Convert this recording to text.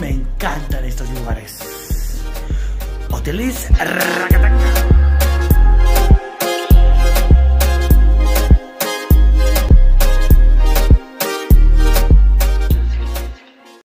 me encantan estos lugares. Hoteles.